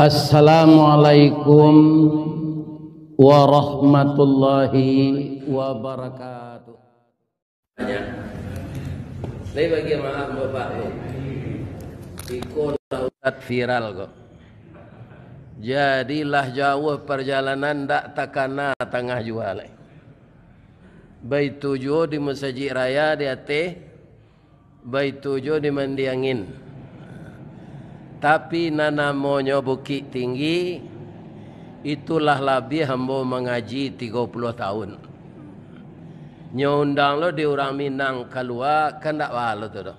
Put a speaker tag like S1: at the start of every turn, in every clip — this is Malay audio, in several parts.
S1: Assalamualaikum warahmatullahi wabarakatuh.
S2: Ini bagi maaf bapak tu. Ikut Ustaz viral kok. Jadilah jauh perjalanan tak takana tengah jual. Baik tujuh di Masjid Raya di Ateh. Baik tujuh di Mandiangin. Tapi nanamonyo Bukit Tinggi. Itulah lebih hamba mengaji 30 tahun. Nyundang lo di orang Minang keluar kan tak walau tu dah.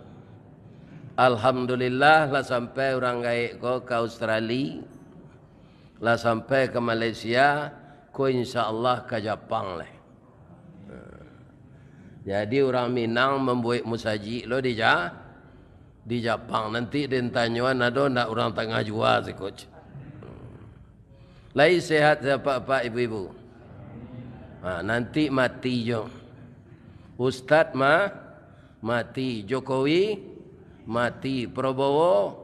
S2: Alhamdulillah lah sampai orang gaik ko ke Australia. Lah sampai ke Malaysia. Ko insyaAllah ke Jepang lah. Jadi orang Minang membuat musaji lo di ja, di Jepang. Nanti dia tanya ada nak orang tengah jual si coach. Lai sehat siapa pak ibu-ibu. Ha, nanti mati jom. Ustaz ma mati Jokowi mati Prabowo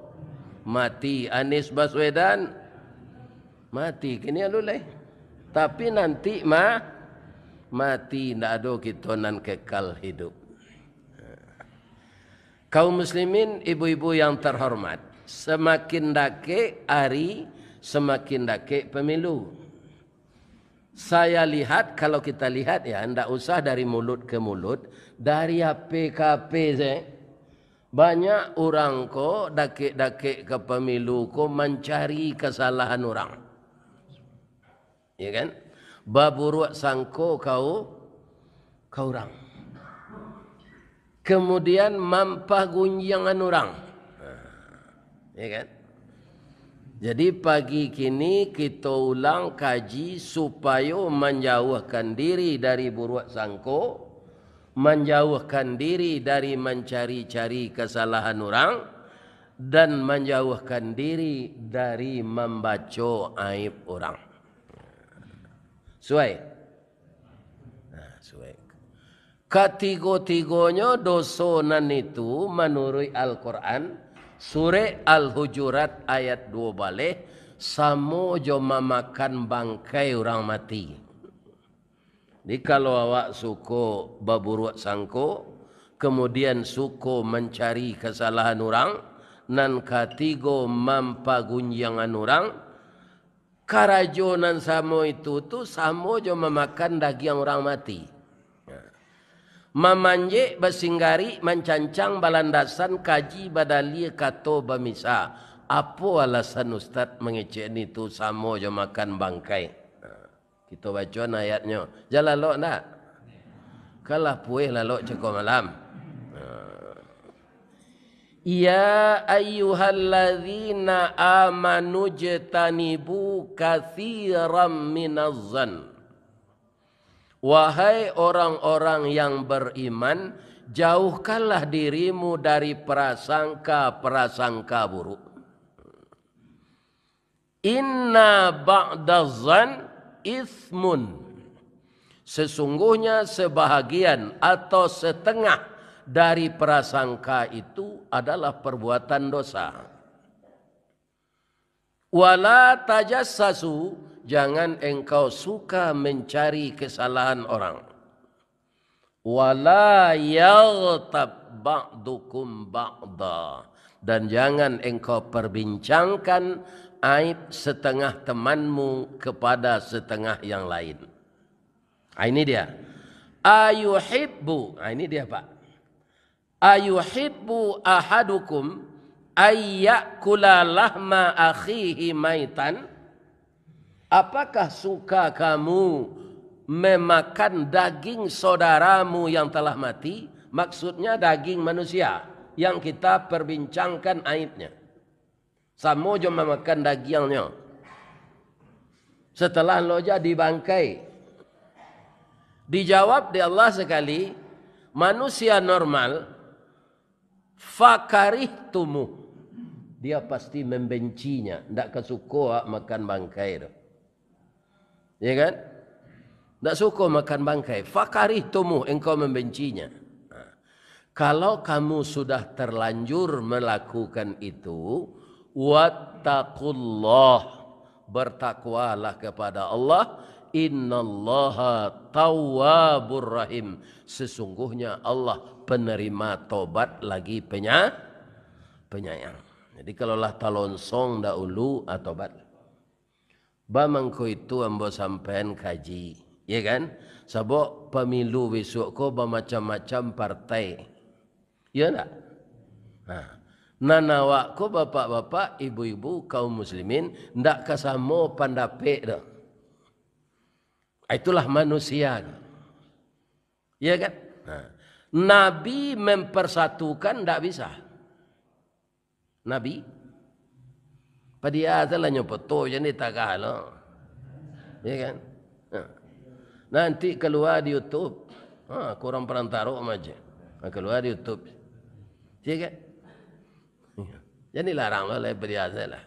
S2: mati Anies Baswedan mati kini alulai tapi nanti ma mati ndak ada kita nan kekal hidup kaum muslimin ibu-ibu yang terhormat semakin dake hari semakin dake pemilu. Saya lihat kalau kita lihat ya tidak usah dari mulut ke mulut dari PKP saya banyak orang ko dakik-dakik ke pemilu ko mencari kesalahan orang. Ya kan? Baburuak sangko kau kau orang kemudian mampah gunjangan orang ya kan jadi pagi kini kita ulang kaji supaya menjauhkan diri dari buruak sangko, menjauhkan diri dari mencari-cari kesalahan orang dan menjauhkan diri dari membaca aib orang. Suai. Nah, Ketiga-tiganya dosa nan itu menurut Al-Quran Surah Al-Hujurat ayat 2 balik Samo jo memakan bangkai orang mati. Jadi kalau awak suko baburuak sangko Kemudian suko mencari kesalahan orang Nan katigo mampa gunjangan orang Karajonan samo itu tu samo jo memakan daging orang mati Mamanje basinggari mencancang balandasan kaji badali kato bamisa. Apa alasan Ustaz mengecek ni tu sama je makan bangkai? Kita baca ayatnya. Jalan lo nak? Kalah puih lah lo cekor malam. Ya ayyuhalladzina amanu jtanibu kathiran minazzan. Wahai orang-orang yang beriman, jauhkanlah dirimu dari prasangka-prasangka buruk. Inna ba'dazan ismun. Sesungguhnya sebahagian atau setengah dari prasangka itu adalah perbuatan dosa. Wala tajassasu jangan engkau suka mencari kesalahan orang. Wala yaghtab ba'dukum ba'da. Dan jangan engkau perbincangkan aib setengah temanmu kepada setengah yang lain. Ha, ini dia. Ayuhibbu. Ha, ini dia Pak. Ayuhibbu ahadukum ayyakula lahma akhihi maitan. Apakah suka kamu memakan daging saudaramu yang telah mati? Maksudnya daging manusia yang kita perbincangkan aibnya. Sama je memakan dagingnya. Setelah lo jadi bangkai. Dijawab di Allah sekali, manusia normal fakarih tumuh. Dia pasti membencinya, tidak kesuka makan bangkai itu. Ya kan? Tak suka makan bangkai. Fakarih tumuh engkau membencinya. Kalau kamu sudah terlanjur melakukan itu, wattaqullah bertakwalah kepada Allah innallaha tawwabur rahim sesungguhnya Allah penerima tobat lagi penya penyayang jadi kalaulah talonsong dahulu atobat ba mangko itu ambo sampean kaji ya kan sebab pemilu besok ko bermacam-macam partai ya tak ha Nanawa ko bapak-bapak, ibu-ibu, kaum muslimin, ndak kasamo pandapek dah. Itulah manusia. Ya kan? Nah. Nabi mempersatukan tidak bisa. Nabi. Pada adalah nyopoto jadi tak kalau. Ya kan? Nah. Nanti keluar di YouTube. Ha, kurang perantara aja. Keluar di YouTube. Ya kan? Jadi larang oleh berjasa lah.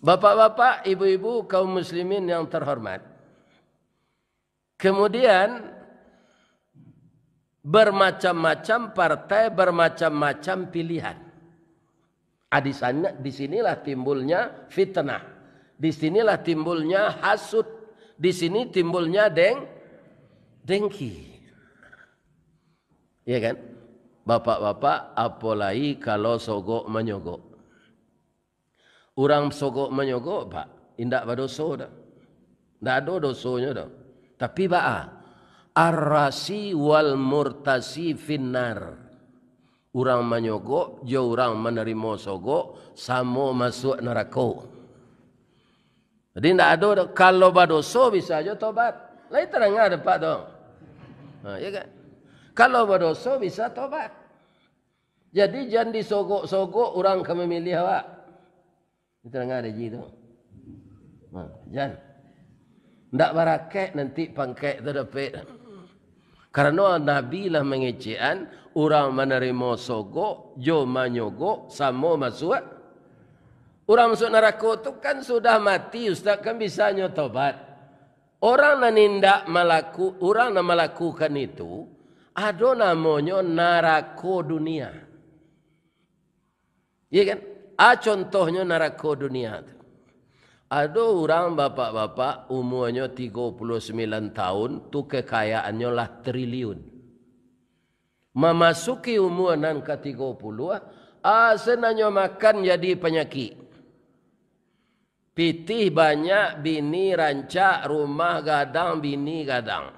S2: Bapak-bapak, ibu-ibu, kaum muslimin yang terhormat. Kemudian bermacam-macam partai, bermacam-macam pilihan. Ah, di, sana, di sinilah timbulnya fitnah. Di sinilah timbulnya hasut. Di sini timbulnya deng, dengki. Iya kan? Bapak-bapak, apalagi kalau sogok menyogok. Orang sogok menyogok, Pak, indak berdosa dah. Tak ada dosanya dah. Tapi ba'a, arrasi wal murtasi finnar. Orang menyogok, jo orang menerima sogok, sama masuk neraka. Jadi tidak ada. Kalau berdosa bisa aja tobat. Lain terang ada Pak dong. Ha, ya kan? Kalau berdosa bisa tobat. Jadi jangan disogok-sogok orang kami milih awak. Kita dengar ada gitu. Ha, jangan. Tak barakat nanti pangkat terdapat. Karena Nabi lah mengecehan orang menerima sogok, jo menyogok, sama masuk. Orang masuk neraka tu kan sudah mati, Ustaz kan bisa nyotobat. Orang yang tidak melaku, orang yang melakukan itu, ada namanya neraka dunia. Ya kan? A contohnya neraka dunia tu. Ada orang bapak-bapak umurnya 39 tahun, tu kekayaannya lah triliun. Memasuki umur nan ke 30, ah senanya makan jadi penyakit. Pitih banyak, bini rancak, rumah gadang, bini gadang.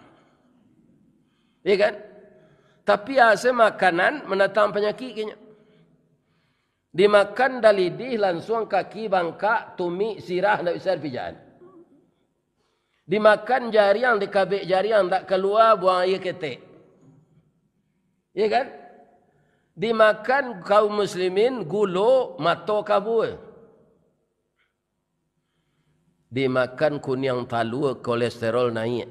S2: Ya kan? Tapi asa makanan menatang penyakit kayaknya. Dimakan dalidih langsung kaki bangka, tumi, sirah, tak bisa pijaan. Dimakan jari yang dikabik jari yang tak keluar, buang air ketek. Ya kan? Dimakan kaum muslimin, gulo, mato kabur. Dimakan kunyang talu, kolesterol naik.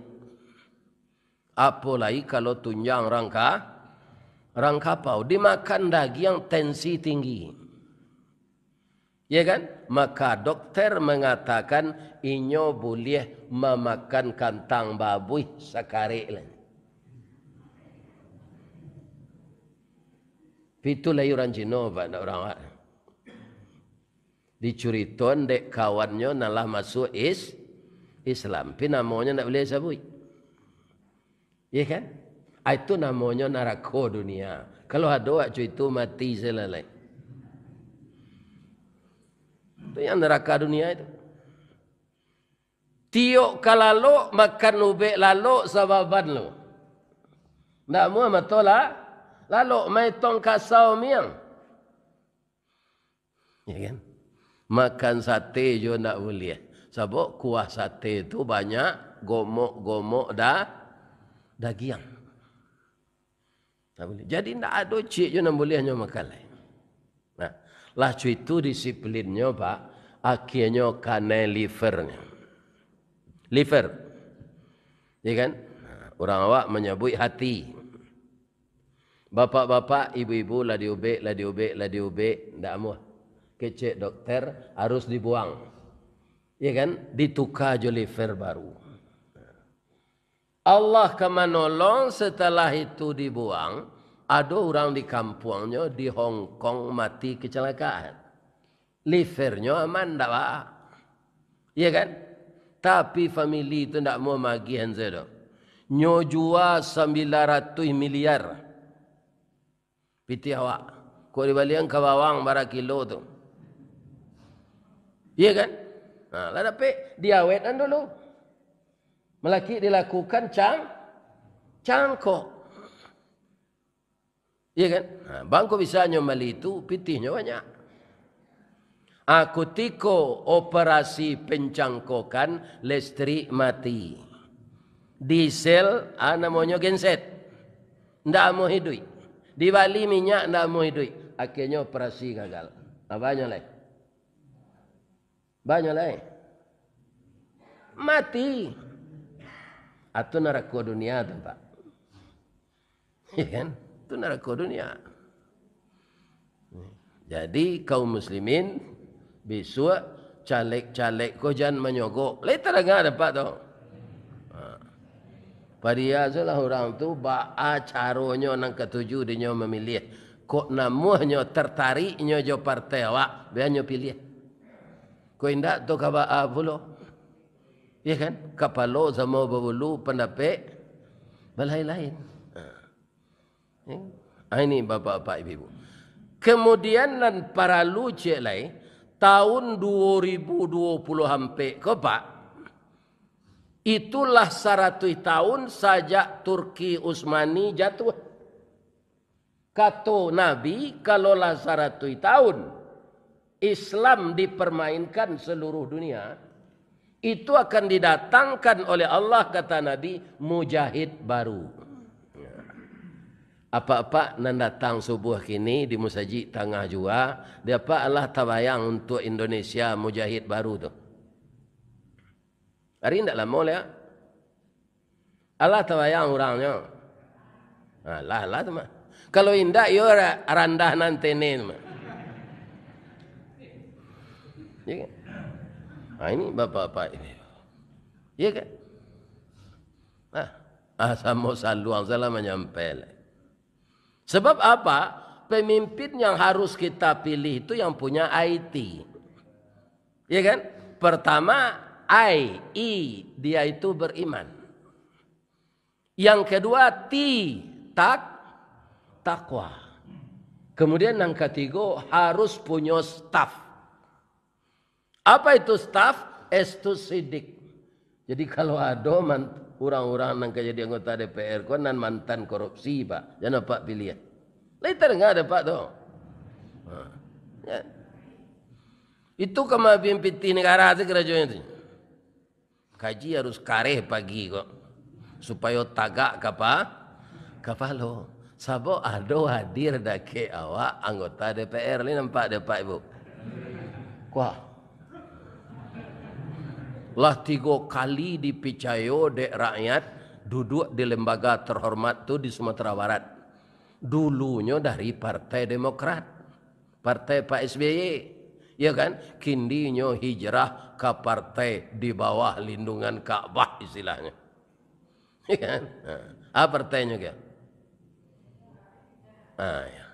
S2: Apalagi kalau tunjang rangka, rangka pau. Dimakan daging tensi tinggi. Ya kan? Maka dokter mengatakan inyo boleh memakan kantang babuy sekali lah. Itu layuran Genova nak orang. Dicuriton dek kawannya nalah masuk is Islam. Tapi namanya nak boleh sabui. Ya kan? Itu namanya narako dunia. Kalau ada waktu itu mati selesai. Itu yang neraka dunia itu. Tiok kalalo makan ubek lalo sababan lo. Nak mua matola lalo mai tong kasau miang. Ya kan? Makan sate jo nak boleh. Sebab kuah sate itu banyak gomok-gomok dah daging. Tak boleh. Jadi tak ada cik nak boleh hanya makan lain. Lacu itu disiplinnya Pak, akhirnya karena livernya. Liver. Ya kan? Orang awak menyebut hati. Bapak-bapak, ibu-ibu lah diubek, lah diubek, lah diubek. Tak mahu. Kecek dokter harus dibuang. Ya kan? Ditukar je liver baru. Allah kemanolong setelah itu dibuang ada orang di kampungnya di Hong Kong mati kecelakaan. Livernya aman tak pak? Iya kan? Tapi family itu tak mau magi tu. Nyo jua 900 miliar. Piti awak. Kau dibalian ke bawang bara kilo tu. Iya kan? Nah, lah tapi diawetan dulu. Melaki dilakukan cang cangkok. Iya kan? Nah, bangko bisa nyomali itu pitihnya banyak. Aku tiko operasi pencangkokan listrik mati. Diesel ah, namanya genset. Ndak mau hidup. Di Bali minyak ndak mau hidup. Akhirnya operasi gagal. Nah, banyak lah. Banyak lah. Mati. Atau neraka dunia tu Pak. Ya kan? Itu neraka dunia. Jadi kaum muslimin besok caleg-caleg kau jangan menyogok. Lepas tak dapat tu. Pada lah orang tu ba'a caranya nang ketujuh dia memilih. Kok namanya tertariknya jo partai awak, biarnya pilih. Kau indak tu ka ba'a pula. Ya kan? Kapalo sama berbulu pendapat balai lain. Ha. Ya. Ini bapak-bapak ibu-ibu. Kemudian nan para lucu lain tahun 2020 hampir ke pak Itulah seratus tahun sejak Turki Utsmani jatuh. Kata Nabi, kalaulah seratus tahun Islam dipermainkan seluruh dunia, itu akan didatangkan oleh Allah, kata Nabi, mujahid baru. Apa-apa nan datang subuh kini di Musajid Tengah juga, dia apa Allah tabayang untuk Indonesia mujahid baru tu. Hari ini tak lah. Allah tabayang orangnya. Ha, lah, lah tu mah. Kalau indah, ia randah nanti ni. Ya kan? Ini bapak-bapak ini. Ya kan? Ha, ah, sama saluang salah menyampai. Sebab apa? Pemimpin yang harus kita pilih itu yang punya IT. Ya kan? Pertama, I, I, dia itu beriman. Yang kedua, T, tak, takwa. Kemudian yang ketiga, harus punya staff. Apa itu staff? Estu sidik. Jadi kalau ada orang-orang yang jadi anggota DPR, kau nan mantan korupsi, Pak. Jangan Pak pilih. Later enggak ada Pak tu. Ha. Ya. Itu kemabian piti negara itu kerajaan itu kaji harus kareh pagi kok. Supaya tagak kapa? Kapalo sabo ado hadir dake awak anggota DPR ni nampak dia Pak Ibu? Wah lah tiga kali dipicayo dek rakyat duduk di lembaga terhormat tu di Sumatera Barat. Dulunya dari Partai Demokrat Partai Pak SBY ya kan? Kindinya hijrah ke partai di bawah lindungan Ka'bah istilahnya. Ya kan? Ha. apa partainya kan ha, ya.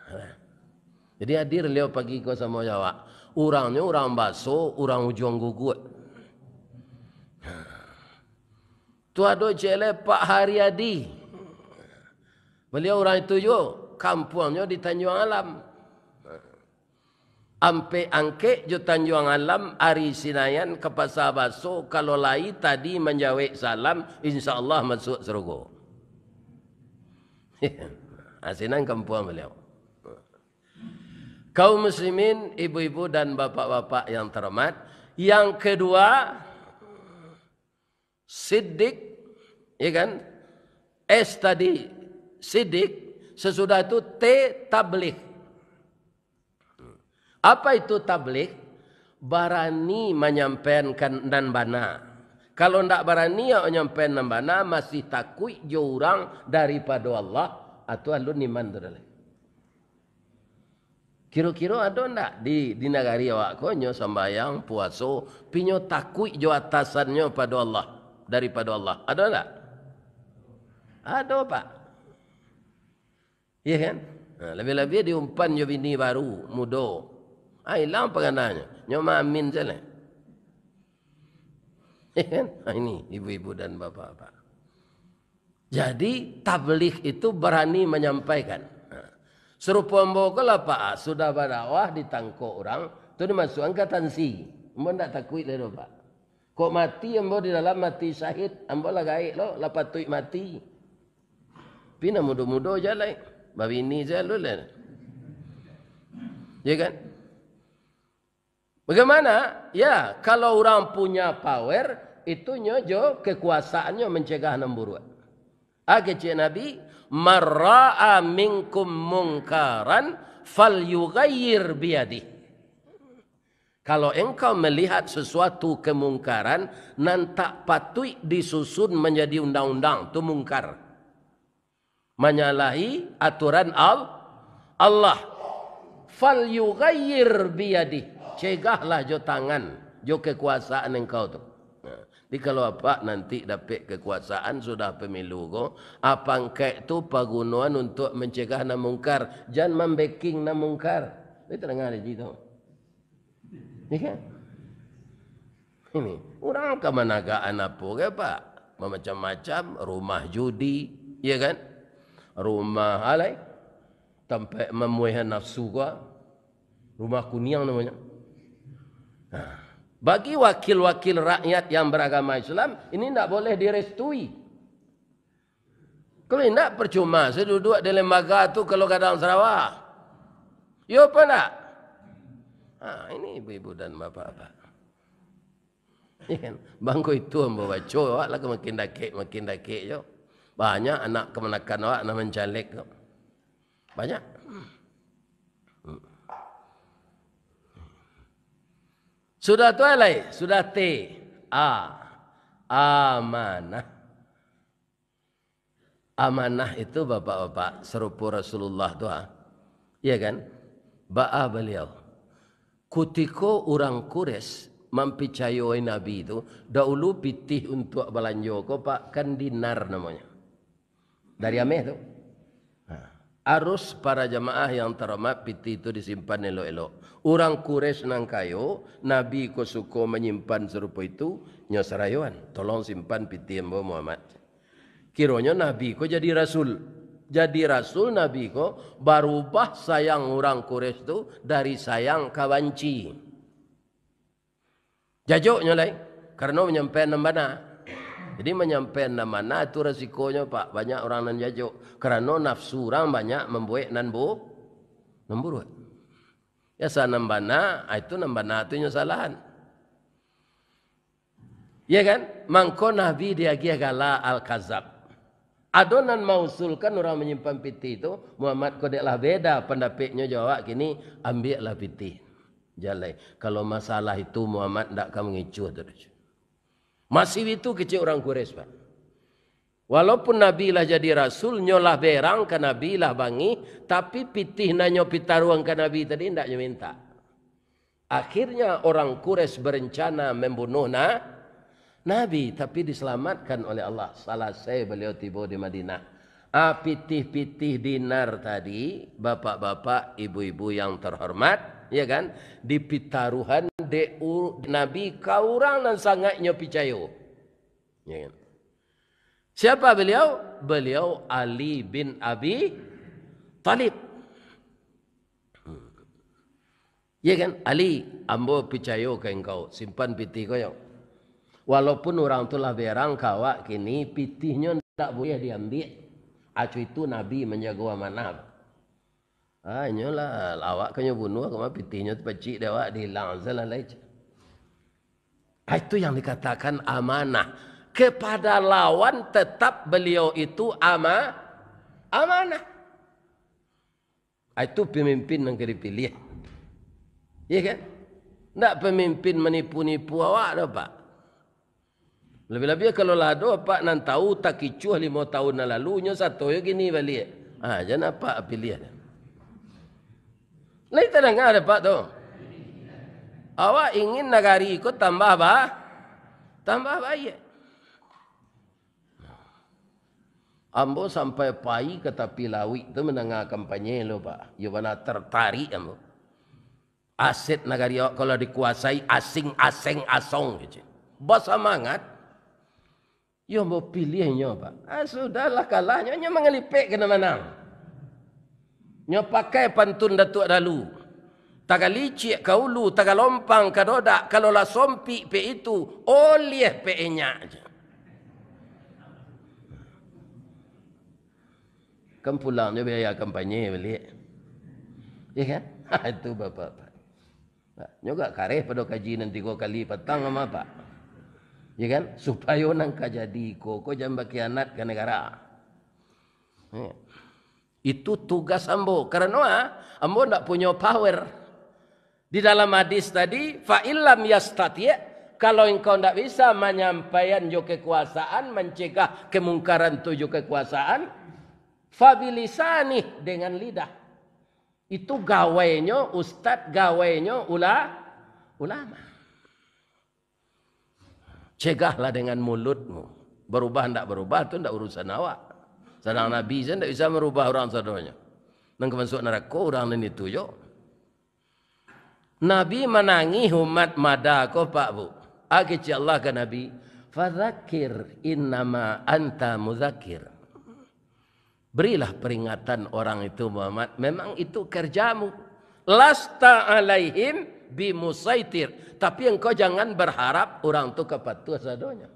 S2: jadi hadir leo pagi ko sama Jawa orangnya orang baso orang ujung gugut. Ha. tu ada cele Pak Haryadi beliau orang itu juga. Kampungnya di Tanjung Alam Ampe angke jo Tanjung Alam Ari Sinayan ke Pasar Baso kalau lai tadi menjawab salam insya Allah masuk surga. Asinan kampung beliau. Kaum muslimin, ibu-ibu dan bapak-bapak yang terhormat. Yang kedua, Siddiq, ya kan? S tadi, Siddiq, sesudah itu T tabligh. Apa itu tabligh? Barani menyampaikan dan bana. Kalau tidak berani yang menyampaikan dan bana, masih takut jauh orang daripada Allah atau alun iman terlalu. Kira-kira ada tak di di negara awak konyo sembahyang puasa pinyo takut jo atasannya pada Allah daripada Allah. Ada tak? Ada pak. Ya kan? lebih-lebih diumpan jo bini baru muda Ah, hilang perananya. Nyoma amin lah. Kan? Ah, ini ibu-ibu dan bapak-bapak. Jadi tabligh itu berani menyampaikan. Ha. Serupa mbok lah pak sudah berdakwah ditangkuk orang tu dimasukkan ke tansi. Mbok tak takut le pak. Kok mati mbok di dalam mati syahid, mbok lah gaik lo, lah patut mati. Pina mudo-mudo je lah. Babi ini je lo lah. Ya kan? Bagaimana? Ya, kalau orang punya power, itu nyojo kekuasaannya mencegah namburuan. Ake cik Nabi, marra'a minkum mungkaran fal yughayyir biyadi. Kalau engkau melihat sesuatu kemungkaran nan tak patut disusun menjadi undang-undang, itu mungkar. Menyalahi aturan al Allah. Fal yughayyir biyadi. Cegahlah jo tangan, jo kekuasaan engkau tu. Jadi kalau apa nanti dapat kekuasaan sudah pemilu ko, apa angkat tu pagunuan untuk mencegah nak mungkar, jangan membaking nak mungkar. Ini terdengar di situ. Ini kan? Ini orang kemanagaan apa ke pak? Macam-macam rumah judi, ya kan? Rumah alai, tempat memuihkan nafsu ko, rumah kuniang namanya. Nah. Bagi wakil-wakil rakyat yang beragama Islam, ini tidak boleh direstui. Kalau tidak percuma, saya duduk di lembaga tu kalau kadang Sarawak. Ya apa tak? Ha, ini ibu-ibu dan bapak-bapak. Ya kan? Bangku itu membawa baca, awak lah makin dakik, makin dakik. Banyak anak kemenakan awak nak mencalik. Banyak. Sudah tu alai, sudah T. A. Amanah. Amanah itu bapak-bapak serupa Rasulullah tu ha. Ya kan? Ba'a beliau. Kutiko orang Quraisy mempercayai Nabi itu dahulu pitih untuk belanja ko pak kan dinar namanya. Dari Ameh tu. Arus para jamaah yang terhormat piti itu disimpan elok-elok. Orang Quraisy nang kayo, Nabi ko suko menyimpan serupa itu, nyo serayuan. Tolong simpan piti Mbah Muhammad. Kironya Nabi ko jadi rasul. Jadi rasul Nabi ko berubah sayang orang Quraisy itu dari sayang kawanci. Jajoknya lain. Karena menyampaikan mana. Jadi menyampaikan nama na itu resikonya pak banyak orang nan jajuk kerana nafsu orang banyak membuat nan bu membuat. Ya sa nambana itu nambana itu nyesalahan. Ya kan? Mangko Nabi dia gia gala al kazab. Adonan mausulkan orang menyimpan piti itu Muhammad kodeklah beda pendapatnya jawab kini ambillah piti. Jalai. Kalau masalah itu Muhammad tidak akan mengicuh terus. Masih itu kecil orang Quraisy, Pak. Walaupun Nabi lah jadi Rasul, nyolah berang ke Nabi lah bangi, tapi pitih nanyo pitaruang ke Nabi tadi tidak minta. Akhirnya orang Quraisy berencana membunuh na, Nabi, tapi diselamatkan oleh Allah. Salah saya beliau tiba di Madinah. Ah, pitih-pitih dinar tadi, bapak-bapak, ibu-ibu yang terhormat, ya kan? Di pitaruhan de Nabi kau orang sangatnya percaya. Ya kan? Siapa beliau? Beliau Ali bin Abi Talib. Ya kan? Ali, ambo percaya ke engkau. Simpan piti kau. Ya. Walaupun orang tu lah berang kawak kini pitihnya tak boleh diambil. Acu itu Nabi menjaga amanah. Ah, nyolah lawak kau bunuh aku mah pitihnya tu pecik dia awak zalah lagi. Ah, itu yang dikatakan amanah kepada lawan tetap beliau itu ama amanah. Itu pemimpin yang dipilih. Ya kan? Tak pemimpin menipu-nipu awak dah pak. Lebih-lebih kalau ada pak nan tahu tak kicuh lima tahun yang lalu nyo satu yo gini balik. Ah, jangan apa pilih. Lain tak dengar ada pak tu. Awak ingin negari ikut tambah apa? Tambah baik. Ambo sampai pai ke tepi lawi tu mendengar kampanye lo pak. Yo mana tertarik ambo. Aset negara kalau dikuasai asing-asing asong gitu. Bos semangat. Yo mau pilihnya pak. Ah, sudahlah kalahnya. Nyo mengelipik kena mana. Nyo pakai pantun datuk dalu. Taga licik kaulu, taga lompang kadodak. Kalau lah sompi pe itu, oleh pe nya aja. Kan pulang dia biaya kampanye balik. Ya kan? itu bapak-bapak. Nyoga kareh pada kaji nanti kau kali petang sama apa? Ya kan? Supaya orang kajadi ko, ko jangan berkhianat ke negara. Ya. Itu tugas ambo. Karena ambo tak punya power. Di dalam hadis tadi, fa'ilam yastati kalau engkau tidak bisa menyampaikan jo kekuasaan, mencegah kemungkaran tujuh kekuasaan, fabilisani dengan lidah. Itu gawainya ustaz, gawainya ula, ulama. Cegahlah dengan mulutmu. Berubah tidak berubah itu tidak urusan awak. Sedang Nabi saya tidak bisa merubah orang saudaranya. Dan kemasuk neraka orang ini tujuh. Nabi menangi umat mada ko pak bu. Agi Allah ke Nabi. Fadzakir innama anta muzakir. Berilah peringatan orang itu Muhammad. Memang itu kerjamu. Lasta alaihim bimusaitir. Tapi engkau jangan berharap orang itu kepatuh sadonya.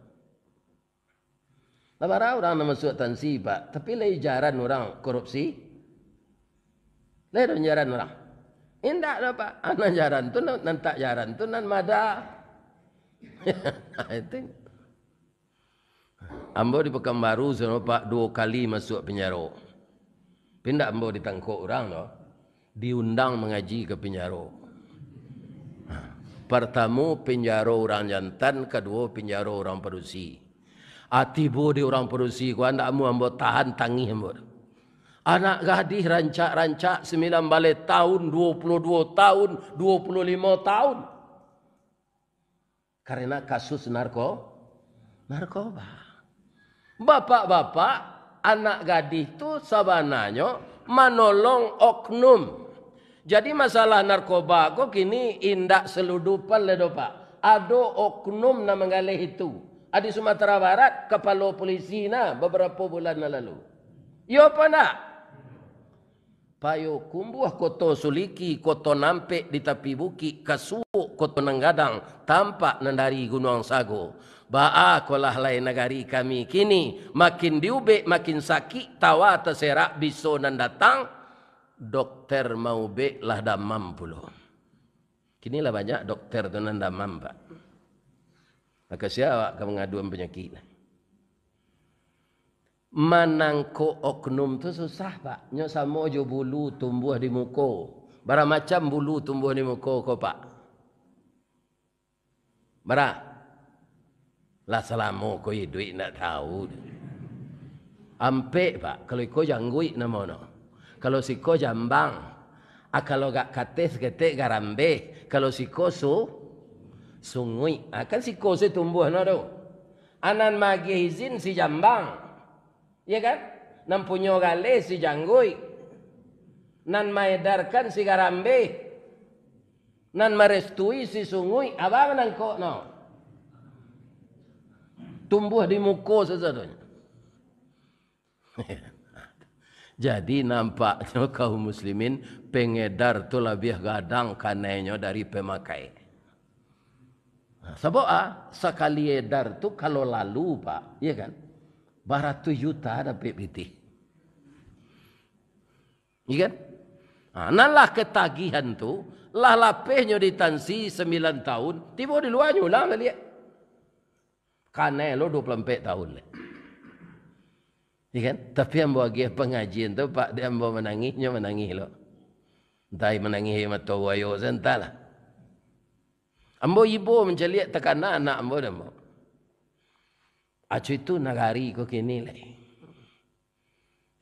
S2: Lamara orang nama masuk tansi pak. Tapi lai jaran orang korupsi. Don jaran orang. Indak lah pak. Anak jaran tu nantak jaran tu nan mada. Itu. Ambo di Pekanbaru sama Pak dua kali masuk penjara. Pindah ambo ditangkap orang no. Diundang mengaji ke penjara. Pertama penjara orang jantan, kedua penjara orang perusi. Atibu di orang perusi, ku anda amu ambo tahan tangi ambo. Anak gadis rancak-rancak sembilan balik tahun, dua puluh dua tahun, dua puluh lima tahun. Karena kasus narko, narkoba. Bapak-bapak, anak gadis tu sabananya menolong oknum. Jadi masalah narkoba kok kini indak seludupan le pak. Ada oknum nama mengalih itu. Ada Sumatera Barat kepala polisi na beberapa bulan lalu. Yo apa nak? Payo kumbuh koto suliki, koto nampe di tepi bukit, kasuk koto nanggadang, tampak nandari gunung sago. Ba'a kolah lain negari kami kini makin diubek makin sakit tawa terserak biso nan datang dokter mau be lah damam pulo. Kini lah banyak dokter tu nan damam pak. Maka siapa ke mengaduan penyakit? Manangko oknum tu susah pak. Nyo samo jo bulu tumbuh di muka. Bara macam bulu tumbuh di muka ko pak. Bara. Lah selama kau duit nak tahu. Ampe pak, kalau kau janggui nama no. Kalau si kau jambang, ah kalau gak kates ketek garambe, kalau si kau su sungui, ah kan si kau tumbuh no do. Anan magi izin si jambang, ya kan? Nan punya gale si janggui, nan maedarkan si garambe, nan merestui si sungui, abang nan kok no tumbuh di muka sesuatunya. Jadi nampaknya kaum muslimin pengedar tu lebih gadang kanenya dari pemakai. Sebab ah, sekali edar tu kalau lalu pak, ya kan? Baratus juta dapat piti. Ya kan? Ha, nalah ketagihan tu, lah lapehnya di tansi sembilan tahun, tiba di luarnya ulang lah lihat. Kane lo 24 tahun le. Ya kan? Tapi yang buat dia pengajian tu pak dia mau menangisnya menangis lo. Entah menangis mata wayo sentalah. Ambo ibu menceliak tekanan anak ambo dah mau. Acu itu nagari kok kini le.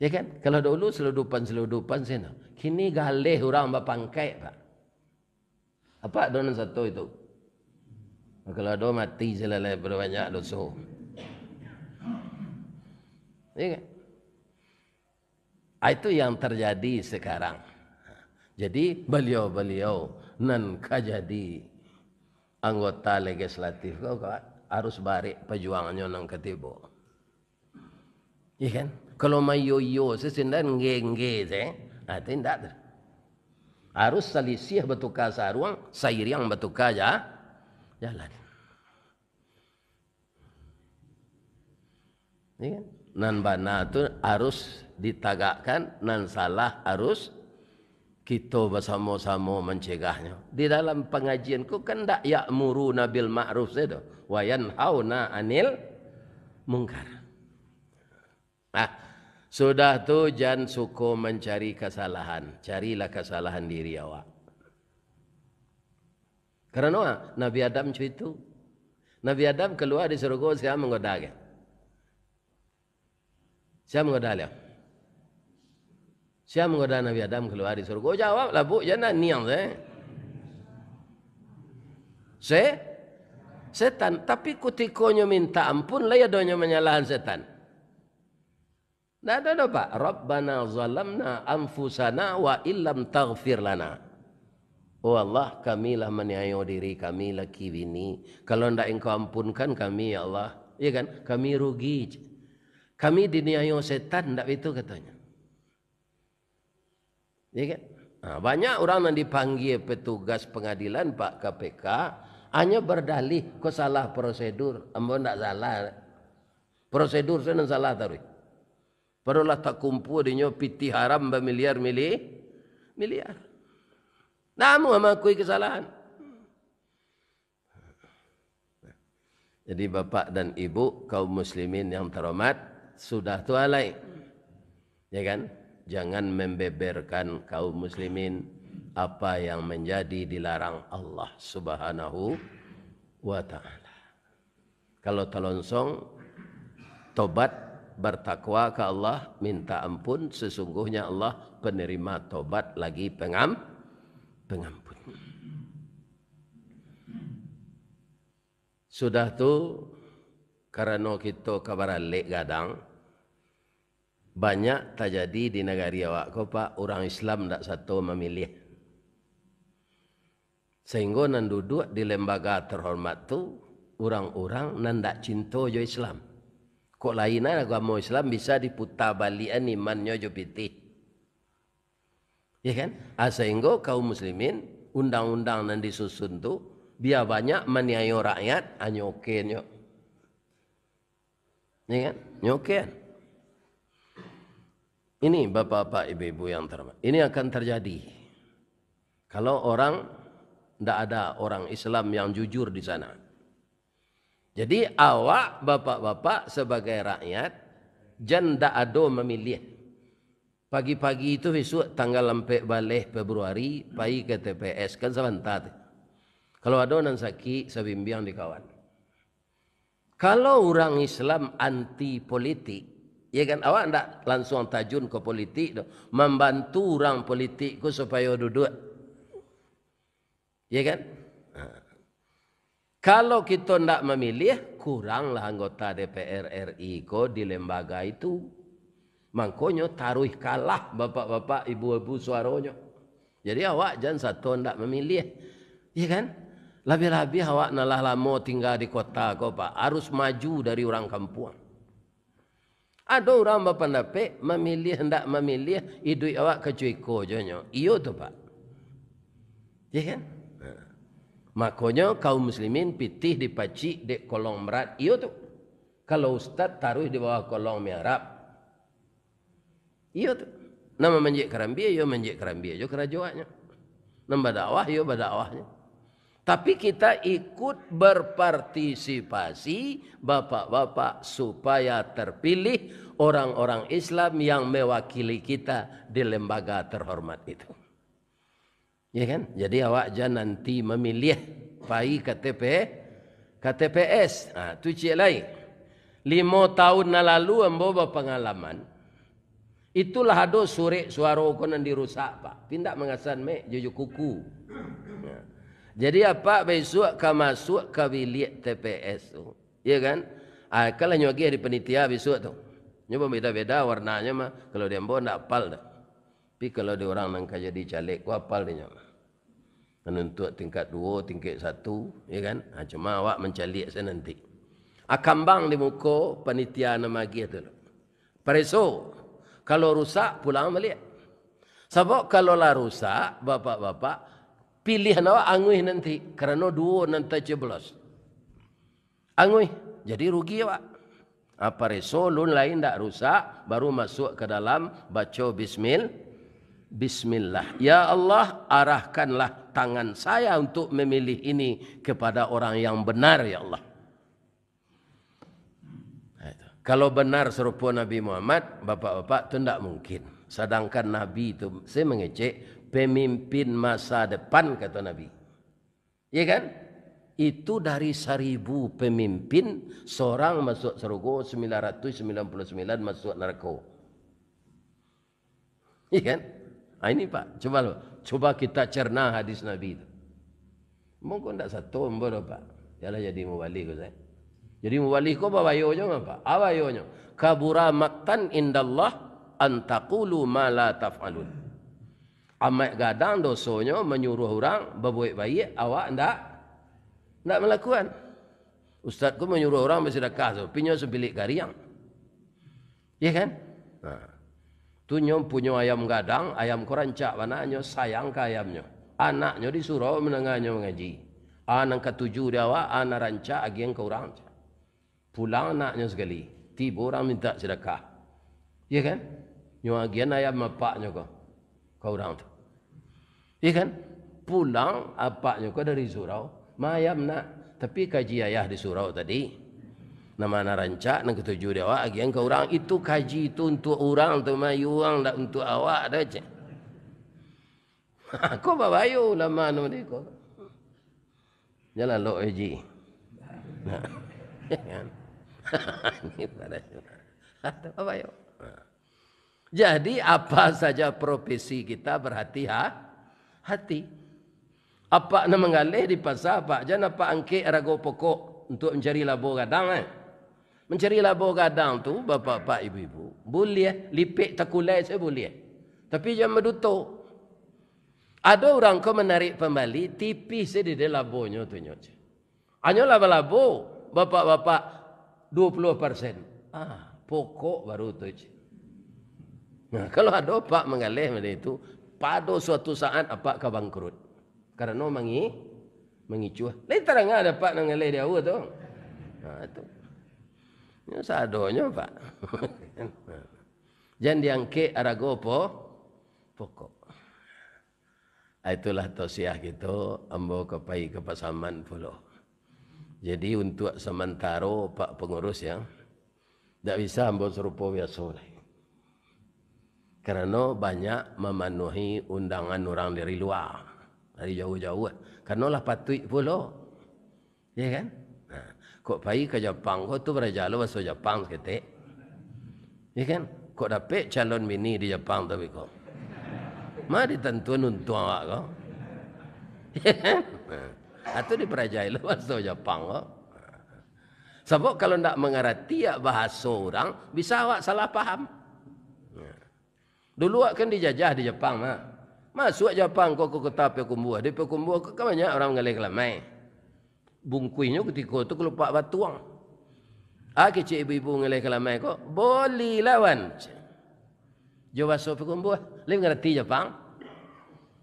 S2: Ya kan? Kalau dulu seludupan-seludupan sini. Kini galih orang berpangkai pak. Apa donan satu itu? Kalau ada mati selesai berbanyak dosa. Ya kan? Itu yang terjadi sekarang. Jadi beliau-beliau nan kajadi anggota legislatif kau harus balik perjuangannya nang ketibo. Iya kan? Kalau mayo yo sesendan ngenge se, ah tidak tu. Harus selisih betuka saruang, sairiang betuka ja, jalan. Iya kan? Nan bana tu harus ditagakkan, nan salah harus kita bersama-sama mencegahnya. Di dalam pengajian ku kan tak ya'muru nabil ma'ruf itu. Wa yanhauna anil mungkar. Ah, sudah tu jangan suku mencari kesalahan. Carilah kesalahan diri awak. Kerana Nabi Adam itu. Nabi Adam keluar di surga siapa menggoda ke? Siapa menggoda dia? Siapa menggoda Nabi Adam keluar di surga? Oh jawablah bu, jangan niang saya. Se? Setan. Tapi kutikonya minta ampun, lah ya doanya menyalahan setan. Tak ada ada pak. Rabbana zalamna anfusana wa illam taghfir lana. Oh Allah, kamilah meniayo diri kami laki bini. Kalau tidak engkau ampunkan kami ya Allah. Ya kan? Kami rugi. Kami diniayo setan, tidak itu katanya. Ya kan? Nah, banyak orang yang dipanggil petugas pengadilan Pak KPK hanya berdalih kau salah prosedur. Ambo tidak salah. Prosedur saya salah taruh. Padahal tak kumpul dia piti haram bermiliar mili miliar. Namu mengakui kesalahan. Jadi bapak dan ibu kaum muslimin yang terhormat sudah tu alai. Ya kan? Jangan membeberkan kaum muslimin apa yang menjadi dilarang Allah Subhanahu wa taala. Kalau telonsong tobat bertakwa ke Allah minta ampun sesungguhnya Allah penerima tobat lagi pengam pengampun. Sudah tu karena kita kabar lek gadang banyak terjadi di negara awak ko pak. Orang Islam tak satu memilih. Sehingga nan duduk di lembaga terhormat tu orang-orang nan tak cinta jo Islam. Kok lain agama Islam bisa diputar balikan imannya jo pitih. Ya kan? Ah, sehingga kaum muslimin undang-undang nan disusun tu biar banyak meniayo rakyat anyoken yo ya kan? Nyoken ini bapak-bapak ibu-ibu yang terhormat. Ini akan terjadi. Kalau orang tidak ada orang Islam yang jujur di sana. Jadi awak bapak-bapak sebagai rakyat janda ado memilih. Pagi-pagi itu besok tanggal lampai balik Februari pergi ke TPS kan sebentar. Kalau ada orang sakit sebimbiang di kawan. Kalau orang Islam anti politik, Ya kan awak ndak langsung tajun ke politik tu. Membantu orang politik ku supaya duduk. Ya kan? Ha. Kalau kita ndak memilih, kuranglah anggota DPR RI ko di lembaga itu. Makanya taruh kalah bapak-bapak, ibu-ibu suaranya. Jadi awak jangan satu ndak memilih. Ya kan? Lebih-lebih awak nalah lama tinggal di kota ko pak. Harus maju dari orang kampung. Ada orang berpendapat memilih hendak memilih hidup awak kecuiko je nyo. Iyo tu pak. Ya kan? Ha. Makanya kaum muslimin pitih dipacik di kolong merat. Iyo tu. Kalau ustaz taruh di bawah kolong mihrab. Iyo tu. Nama menjik kerambi, iyo menjik kerambi. Iyo kerajaannya. Nama dakwah, iyo berdakwahnya. Tapi kita ikut berpartisipasi bapak-bapak supaya terpilih orang-orang Islam yang mewakili kita di lembaga terhormat itu. Ya kan? Jadi awak jangan nanti memilih pai KTP KTPS. Ah, tu cik lain. Lima tahun lalu ambo pengalaman. Itulah ada sore suara konan dirusak pak. Pindak mengasan me jujuk kuku. Ya. Jadi apa besok kau masuk ke bilik TPS tu. Ya kan? Ah, kalau nyogi di penitia besok tu. Nyoba beda-beda warnanya mah. Kalau dia mbok tak apal dah. Tapi kalau dia orang nang jadi caleg, ku apal dia nyoba. Menuntut tingkat dua, tingkat satu, ya kan? Ha, cuma awak mencalik saya nanti. Akambang di muka panitia nama lagi tu. Pereso, kalau rusak pulang balik. Sebab kalau lah rusak, bapak-bapak, pilih awak angui nanti. Kerana dua nanti ceblos. Angui, jadi rugi awak. Apa reso, lun lain tak rusak, baru masuk ke dalam baca bismillah. Bismillah. Ya Allah, arahkanlah tangan saya untuk memilih ini kepada orang yang benar, Ya Allah. Kalau benar serupa Nabi Muhammad, bapak-bapak itu tidak mungkin. Sedangkan Nabi itu, saya mengecek, pemimpin masa depan, kata Nabi. Ya kan? Itu dari seribu pemimpin, seorang masuk surga, 999 masuk neraka. Ya kan? Ha, ini Pak, coba lo. Coba kita cerna hadis Nabi itu. Mungkin tak satu mbak Pak. Yalah jadi mubalik ko saya. Jadi mubalik ko babayo nyo apa? Abayo nyo. Kabura maktan indallah antaqulu ma la taf'alun. Amat gadang dosonya menyuruh orang berbuat baik, awak ndak ndak melakukan. Ustaz ku menyuruh orang bersedekah tu, pinyo sebilik gariang. Ya kan? Nah. Tu nyom punya ayam gadang, ayam kurancak mana nyo sayang ke ayamnya. Anaknya disuruh menengahnya mengaji. Anak ketujuh dia awak, anak rancak agian ke orang. Pulang anaknya sekali. Tiba orang minta sedekah. Ya kan? Nyo agian ayam apaknya kau. Kau orang tu. Ya kan? Pulang apaknya kau dari surau. Mayam nak. Tapi kaji ayah di surau tadi. Nama anak rancak nak ketujuh dia awak agian ke orang. Itu kaji itu untuk orang tu mayu orang tak untuk awak dah je kau bawa lama nama dia kau. Jalan lo ayu. Jadi apa saja profesi kita berhati hati apa nama mengalih di pasar apa jangan apa angke rago pokok untuk mencari labo gadang eh Mencari labur gadang tu, bapak-bapak, ibu-ibu. Boleh, lipik takulai saya boleh. Tapi jangan medutuk. Ada orang kau menarik kembali, tipis di dalam labornya tu. Hanya labur-labur, bapak-bapak, 20 persen. Ah, pokok baru tu. Nah, kalau ada pak mengalih macam itu, pada suatu saat apa kau bangkrut. Karena mengi, mengicuh. Lain terang ada pak mengalih dia tu. Nah, itu. Ya sadonya pak. Jangan diangke aragopo pokok. Ah, itulah tausiah kita ambo kepai kepasaman pulau. Jadi untuk sementara pak pengurus ya, tidak bisa ambo serupa biasa lah. Karena banyak memenuhi undangan orang dari luar, dari jauh-jauh. Karena lah patut pulau, ya kan? Kok pergi ke Jepang, kok tu berjalan masuk Jepang seketik. Ya kan? Kok dapat calon bini di Jepang tapi kok. Mari tentu untuk awak kau. Ya kan? Atau di perajai masuk Jepang kok. Sebab kalau tidak mengerti bahasa orang, bisa awak salah faham. Dulu awak kan dijajah di Jepang. Ma. Masuk Jepang kok ke kota Pekumbuh. Di Pekumbuh kok banyak orang mengalih kelamai bungkuinya ketika tu kalau pak batuang. Ah kecik ibu-ibu ngelai kelamai kok boleh lawan. Jo baso pekun buah. Lem ngerti Jepang.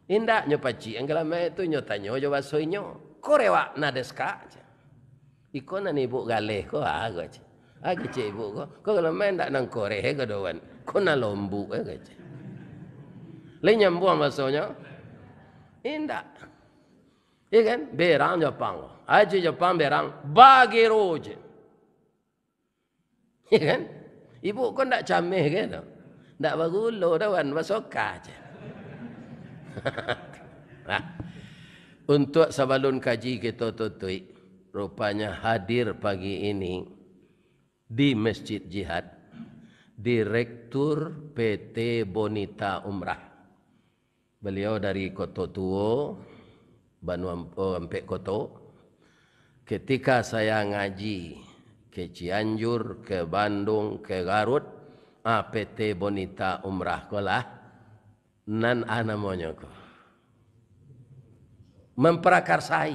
S2: Indak nyo paci ang kelamai tu nyo tanyo jo baso nyo. Korewa na deska. Iko na ni ibu galeh ko ah ko. Ah kecik ibu ko. Ko kelamai ndak nang kore ko doan. Ko na lombu eh ko. Lem nyambuang basonya. Indak. Iya kan? Berang Jepang. Aji Jepang berang bagi roje. Iya kan? Ibu kau tak camih ke tu? Tak bergulu dah kan, bersoka je. nah. Untuk sebelum kaji kita tutui, rupanya hadir pagi ini di Masjid Jihad, Direktur PT Bonita Umrah. Beliau dari Kota Tuo, Banu Ampek Koto, ketika saya ngaji ke Cianjur, ke Bandung, ke Garut, APT Bonita Umrah kolah, nan ana monyo ko. memprakarsai.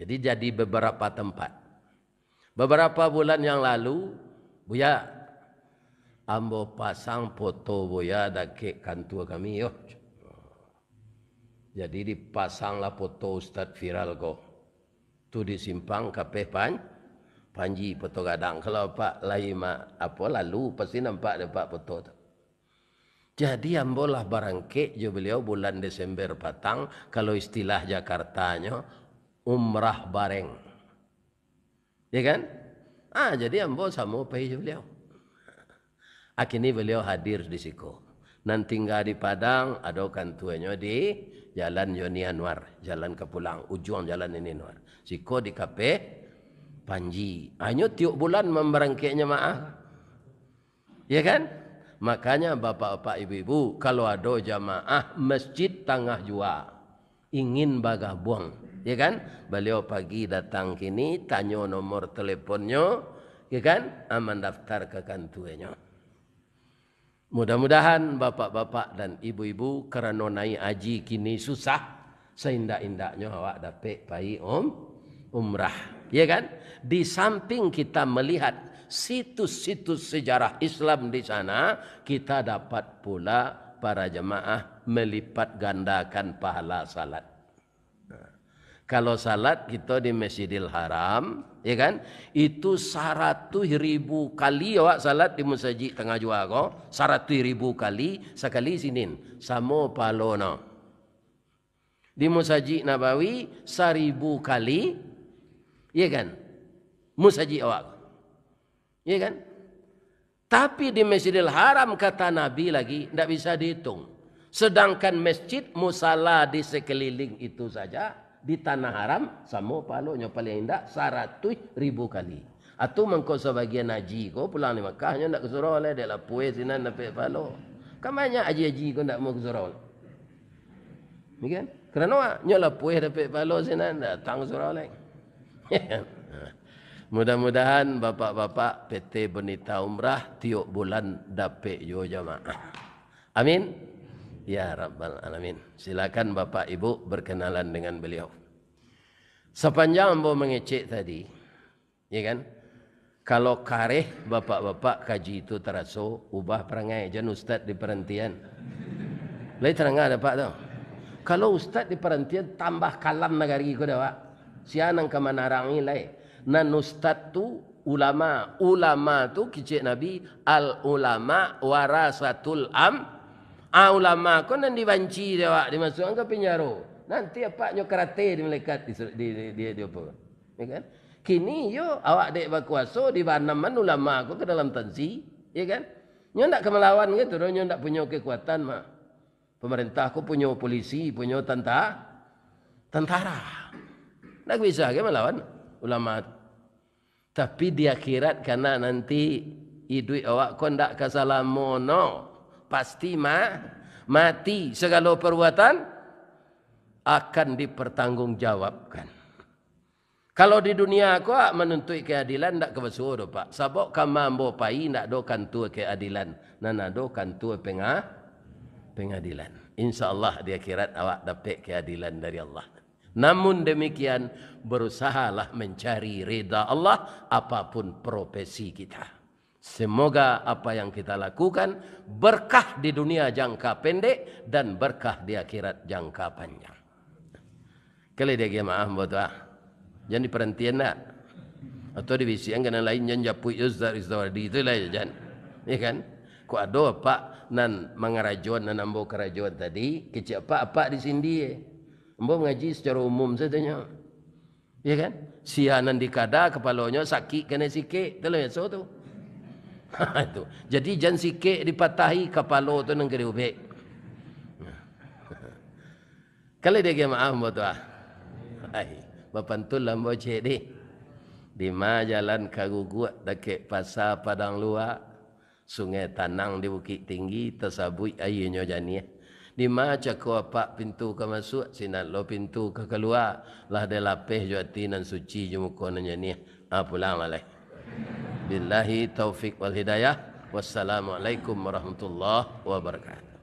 S2: Jadi jadi beberapa tempat. Beberapa bulan yang lalu, Buya, ambo pasang foto Buya dake kantor kami yo. Jadi dipasanglah foto Ustaz viral ko. Tu disimpang kape pan, panji foto gadang. Kalau Pak Laima apa lalu pasti nampak dapat foto tu. Jadi ambolah barangke jo beliau bulan Desember patang kalau istilah Jakartanya umrah bareng. Ya kan? Ah jadi ambo sama pergi jo beliau. Akhirnya beliau hadir di siku. Nanti tinggal di Padang, adokan tuanya di Jalan Yoni Anwar, Jalan ke Pulang, ujung Jalan ini Anwar. Siko di kape Panji. Hanya tiap bulan memberangkainya maaf. Ya kan? Makanya bapak-bapak ibu-ibu, kalau ada jamaah masjid tengah jua, ingin bagah buang. Ya kan? Beliau pagi datang kini, tanya nomor teleponnya, ya kan? Aman daftar ke kantunya. Mudah-mudahan bapak-bapak dan ibu-ibu kerana naik haji kini susah seindak-indaknya awak dapat pai om umrah. Ya kan? Di samping kita melihat situs-situs sejarah Islam di sana, kita dapat pula para jemaah melipat gandakan pahala salat. Kalau salat kita di Masjidil Haram, ya kan? Itu seratus ribu kali awak salat di masjid tengah jua ko, seratus ribu kali sekali sinin, samo palona. Di masjid Nabawi seribu kali, ya kan? Masjid awak. Ya kan? Tapi di Masjidil Haram kata Nabi lagi tidak bisa dihitung. Sedangkan masjid musala di sekeliling itu saja di tanah haram sama palonya paling indah seratus ribu kali. Atau mengkau sebagian haji kau pulang di nya nak ke surau lah dia puas sinan dapat palo. Kamanya haji-haji kau nak mau ke surau. Kan? Kerana nya lah puas dapat palo sinan datang ke surau lah. Mudah-mudahan bapak-bapak PT Bonita Umrah tiuk bulan dapat yo jamaah. Amin. Ya Rabbal Alamin. Silakan Bapak Ibu berkenalan dengan beliau. Sepanjang ambo mengecek tadi, ya kan? Kalau kareh bapak-bapak kaji itu teraso, ubah perangai. Jangan ustaz di perhentian. Lain terang ada pak tu. Kalau ustaz di perhentian tambah kalam negari ko dah pak. Sianang ke manarangi lain. Nan ustaz tu ulama. Ulama tu kicik Nabi. Al ulama warasatul am Ah ulama kau nanti banci dia wak dimasukkan ke penjara. Nanti apa nyo karate di malaikat di di dia dia apa. Ya kan? Kini yo awak dek berkuasa di banaman ulama kau ke dalam tansi, ya kan? Nyo ndak kemelawan gitu, nyo ndak punya kekuatan mah. Pemerintah kau punya polisi, punya tentara. Tentara. Ndak bisa ke melawan ulama. Tapi di akhirat karena nanti idui awak kau ndak kasalamono pasti ma mati segala perbuatan akan dipertanggungjawabkan. Kalau di dunia aku menuntut keadilan tak kebesul do pak. Sabok kamambo pai nak do kantu keadilan. Nana do kantu pengah pengadilan. Insyaallah di akhirat awak dapat keadilan dari Allah. Namun demikian berusahalah mencari rida Allah apapun profesi kita. Semoga apa yang kita lakukan berkah di dunia jangka pendek dan berkah di akhirat jangka panjang. Kali dia maaf buat ah. Jangan diperhentian nak. Atau di bisian kena lain yang japui uzdar izwardi itu lah jangan. Ya kan? Ku ada apa nan mengarajuan nan ambo kerajuan tadi kecik apa apa di sini. Ambo mengaji secara umum saja. Ya kan? Sianan di kada sakit kena sikit. Itu lah so tu. Itu. Jadi jangan sikit dipatahi kepala tu nang kiri ubek. Kalau dia kata maaf buat tuah. Hai, bapantul lah buat cik di. Di ma jalan kaguguat dekat pasar padang luar. Sungai Tanang di Bukit Tinggi tersabui airnya jani. Di ma caku apa pintu ke masuk, sinan lo pintu ke keluar. Lah dia lapih juati nan suci jumuko nanya ni. Ah pulang lah Billahi taufik wal hidayah. Wassalamualaikum warahmatullahi wabarakatuh.